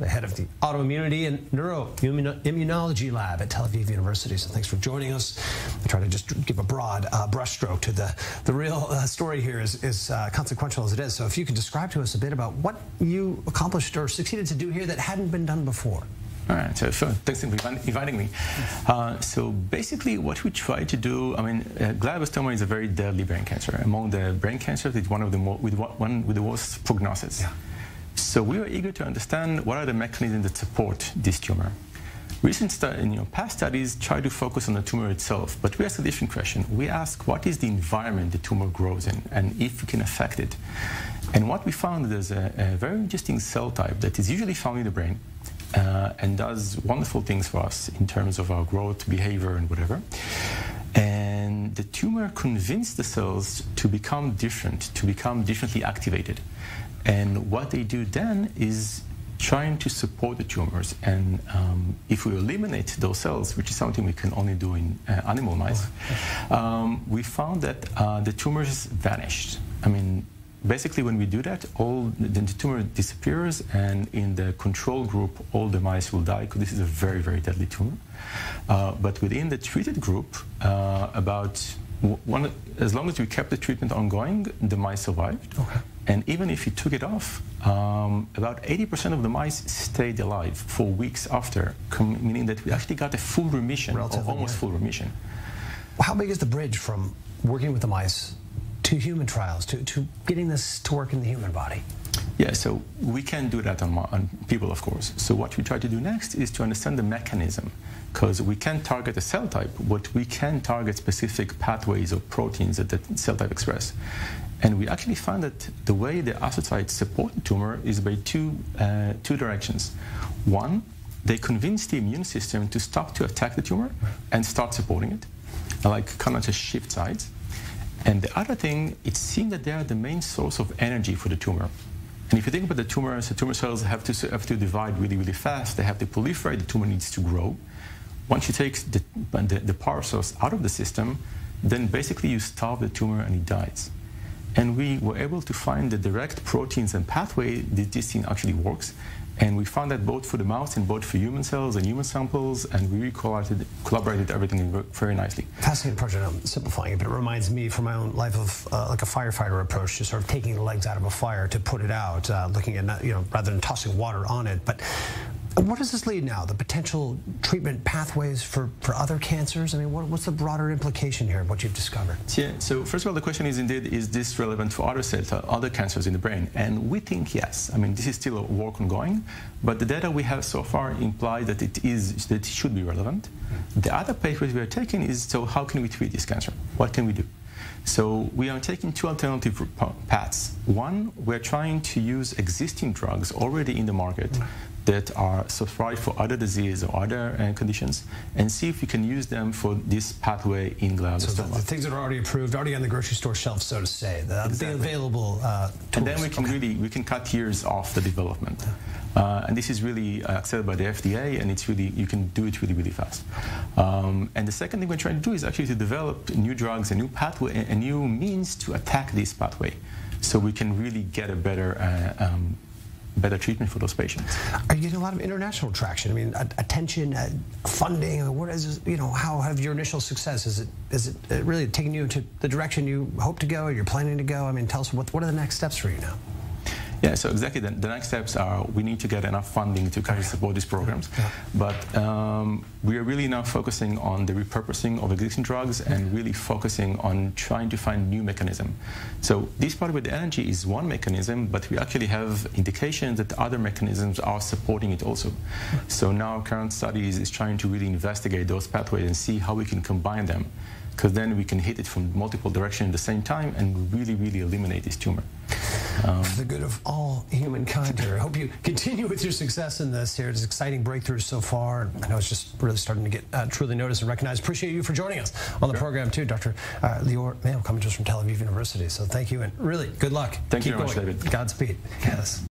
the head of the Autoimmunity and Neuroimmunology Lab at Tel Aviv University. So thanks for joining us. I try to just give a broad uh, brushstroke to the, the real uh, story here is, is uh, consequential as it is. So if you could describe to us a bit about what you accomplished or succeeded to do here that hadn't been done before. All right, so, so thanks for inviting me. Uh, so basically what we try to do, I mean, uh, glioblastoma is a very deadly brain cancer. Among the brain cancers, it's one of the more, with one with the worst prognosis. Yeah. So we were eager to understand what are the mechanisms that support this tumor. Recent study, you know, past studies try to focus on the tumor itself, but we ask a different question. We ask what is the environment the tumor grows in and if we can affect it. And what we found is a, a very interesting cell type that is usually found in the brain uh, and does wonderful things for us in terms of our growth, behavior, and whatever. And the tumor convinced the cells to become different, to become differently activated. And what they do then is trying to support the tumors. And um, if we eliminate those cells, which is something we can only do in uh, animal mice, um, we found that uh, the tumors vanished. I mean, basically when we do that, all the, the, tumor disappears, and in the control group, all the mice will die because this is a very, very deadly tumor. Uh, but within the treated group, uh, about one, as long as we kept the treatment ongoing, the mice survived. Okay. And even if you took it off, um, about 80% of the mice stayed alive for weeks after, meaning that we actually got a full remission, Relatively or almost full remission. How big is the bridge from working with the mice to human trials, to, to getting this to work in the human body? Yeah, so we can do that on, on people, of course. So what we try to do next is to understand the mechanism, because we can target a cell type, but we can target specific pathways or proteins that the cell type express. And we actually found that the way the astrocytes support the tumor is by two, uh, two directions. One, they convince the immune system to stop to attack the tumor and start supporting it, like kind of just shift sides. And the other thing, it seems that they are the main source of energy for the tumor. And if you think about the tumors, the tumor cells have to, have to divide really, really fast. They have to proliferate. The tumor needs to grow. Once you take the, the, the power source out of the system, then basically you starve the tumor and it dies. And we were able to find the direct proteins and pathway that this thing actually works. And we found that both for the mouse and both for human cells and human samples, and we collaborated, collaborated everything very nicely. Fascinating project. I'm simplifying it, but it reminds me from my own life of uh, like a firefighter approach, to sort of taking the legs out of a fire to put it out, uh, looking at, you know, rather than tossing water on it. But what does this lead now? The potential treatment pathways for, for other cancers? I mean, what, what's the broader implication here of what you've discovered? Yeah, so first of all, the question is indeed, is this relevant for other cells, uh, other cancers in the brain? And we think yes. I mean, this is still a work ongoing, but the data we have so far imply that it is, that it should be relevant. The other pathways we are taking is, so how can we treat this cancer? What can we do? So we are taking two alternative paths. One, we're trying to use existing drugs already in the market that are subscribed for other disease or other uh, conditions and see if we can use them for this pathway in glioblastoma. So the, the, things that are already approved, already on the grocery store shelf, so to say, the, exactly. the available uh, And then we can okay. really, we can cut years off the development. Uh, and this is really uh, accepted by the FDA, and it's really you can do it really, really fast. Um, and the second thing we're trying to do is actually to develop new drugs, a new pathway, a new means to attack this pathway, so we can really get a better uh, um, better treatment for those patients. Are you getting a lot of international traction? I mean, attention, uh, funding. What is you know? How have your initial success? Is it is it uh, really taking you to the direction you hope to go, or you're planning to go? I mean, tell us what what are the next steps for you now? Yeah, so exactly. The, the, next steps are we need to get enough funding to kind of support these programs. Yeah. But um, we are really now focusing on the repurposing of existing drugs and really focusing on trying to find new mechanism. So this part with the energy is one mechanism, but we actually have indications that other mechanisms are supporting it also. So now current studies is trying to really investigate those pathways and see how we can combine them because then we can hit it from multiple directions at the same time and really, really eliminate this tumor. Um, For the good of all humankind here. I hope you continue with your success in this here. It's exciting breakthroughs so far. I know it's just really starting to get uh, truly noticed and recognized. Appreciate you for joining us on the sure. program too, Dr. Uh, Lior Mayo, coming just from Tel Aviv University. So thank you and really good luck. Thank Keep you very going. much, David. Godspeed. Yes.